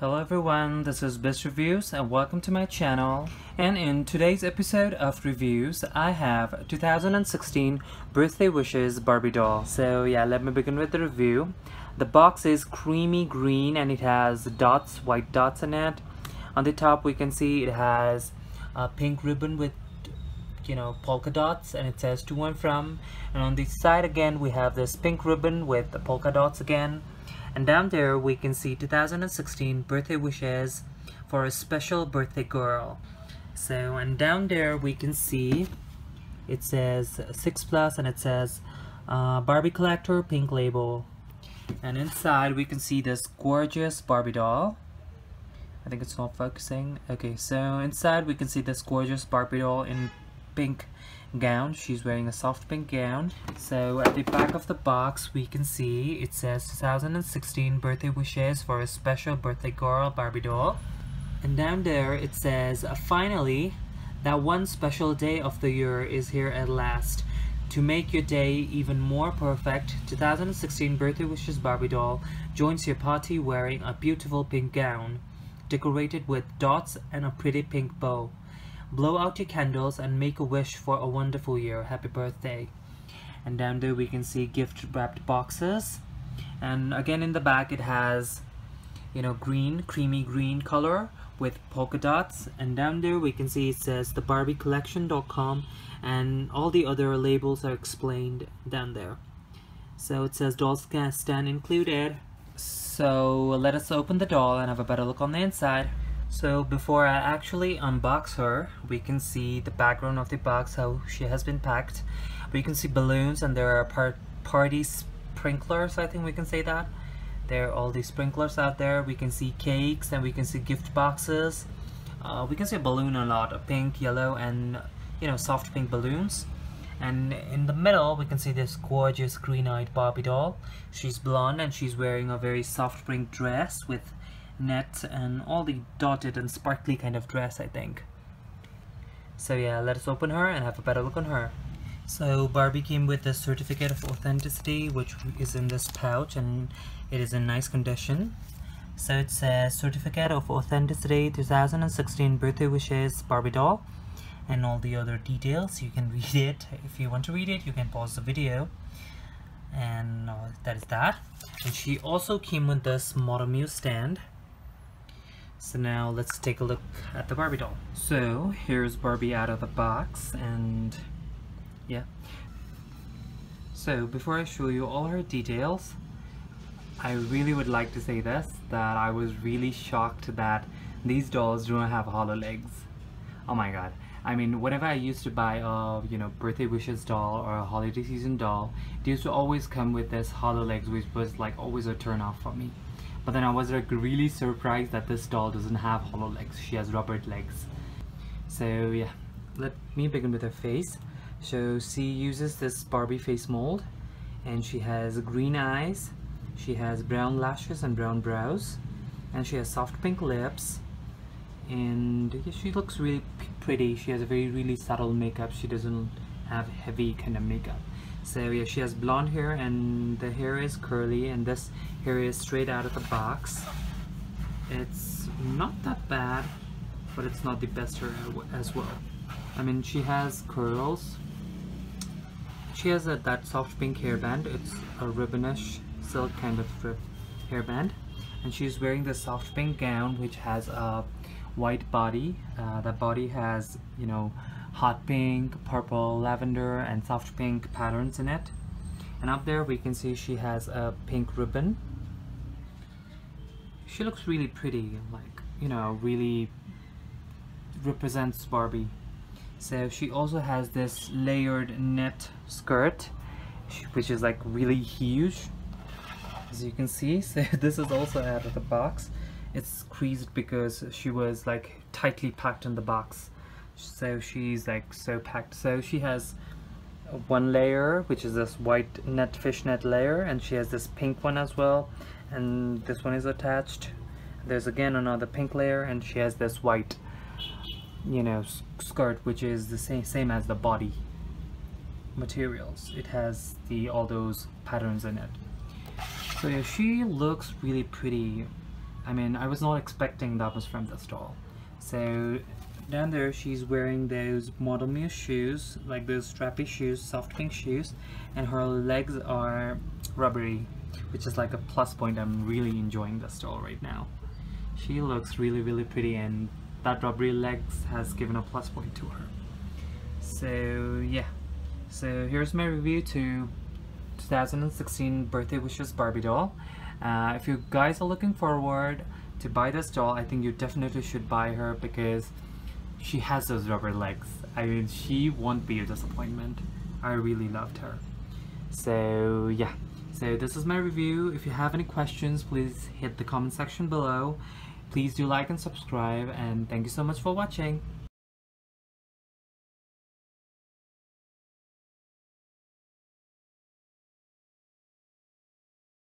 Hello everyone, this is BishReviews and welcome to my channel. And in today's episode of reviews, I have 2016 Birthday Wishes Barbie doll. So yeah, let me begin with the review. The box is creamy green and it has dots, white dots in it. On the top we can see it has a pink ribbon with you know polka dots and it says to and from and on the side again we have this pink ribbon with polka dots again and down there we can see 2016 birthday wishes for a special birthday girl. So and down there we can see it says 6 plus and it says uh, Barbie collector pink label. And inside we can see this gorgeous Barbie doll. I think it's not focusing. Okay so inside we can see this gorgeous Barbie doll in pink gown. She's wearing a soft pink gown. So at the back of the box we can see it says 2016 birthday wishes for a special birthday girl Barbie doll. And down there it says uh, finally that one special day of the year is here at last. To make your day even more perfect, 2016 Birthday Wishes Barbie doll joins your party wearing a beautiful pink gown, decorated with dots and a pretty pink bow. Blow out your candles and make a wish for a wonderful year. Happy birthday. And down there we can see gift wrapped boxes. And again in the back it has, you know, green, creamy green color with polka dots. And down there we can see it says the BarbieCollection.com and all the other labels are explained down there. So it says doll stand included. So let us open the doll and have a better look on the inside. So before I actually unbox her, we can see the background of the box, how she has been packed. We can see balloons and there are par party sprinklers, I think we can say that. There are all these sprinklers out there. We can see cakes and we can see gift boxes. Uh, we can see a balloon a lot, a pink, yellow, and you know, soft pink balloons. And in the middle, we can see this gorgeous green-eyed Barbie doll. She's blonde and she's wearing a very soft pink dress with net and all the dotted and sparkly kind of dress I think. So yeah, let us open her and have a better look on her. So Barbie came with a certificate of authenticity which is in this pouch and it is in nice condition. So it says certificate of authenticity 2016 birthday wishes Barbie doll and all the other details you can read it if you want to read it you can pause the video and uh, that is that and she also came with this Model Muse stand so now let's take a look at the Barbie doll. So here's Barbie out of the box and yeah. So before I show you all her details, I really would like to say this, that I was really shocked that these dolls don't have hollow legs. Oh my god. I mean, whenever I used to buy a, you know, birthday wishes doll or a holiday season doll, it used to always come with this hollow legs, which was like always a turn off for me. But then I was like really surprised that this doll doesn't have hollow legs. She has rubber legs. So yeah, let me begin with her face. So she uses this Barbie face mold and she has green eyes, she has brown lashes and brown brows, and she has soft pink lips and yeah, she looks really pretty. She has a very really subtle makeup. She doesn't have heavy kind of makeup. Yeah, she has blonde hair and the hair is curly and this hair is straight out of the box. It's not that bad, but it's not the best hair as well. I mean, she has curls. She has a, that soft pink hairband. It's a ribbonish silk kind of hairband. And she's wearing the soft pink gown which has a white body. Uh, that body has, you know, hot pink, purple, lavender, and soft pink patterns in it. And up there we can see she has a pink ribbon. She looks really pretty, like, you know, really represents Barbie. So she also has this layered net skirt, which is like really huge, as you can see. So this is also out of the box. It's creased because she was like tightly packed in the box so she's like so packed. So she has one layer which is this white net fishnet layer and she has this pink one as well and this one is attached. There's again another pink layer and she has this white you know skirt which is the same same as the body materials. It has the all those patterns in it. So yeah she looks really pretty. I mean I was not expecting that much from this doll so down there she's wearing those Model Muse shoes like those strappy shoes soft pink shoes and her legs are rubbery which is like a plus point. I'm really enjoying this doll right now. She looks really really pretty and that rubbery legs has given a plus point to her. So yeah. So here's my review to 2016 birthday wishes Barbie doll. Uh, if you guys are looking forward to buy this doll I think you definitely should buy her because she has those rubber legs. I mean she won't be a disappointment. I really loved her. So yeah. So this is my review. If you have any questions please hit the comment section below. Please do like and subscribe and thank you so much for watching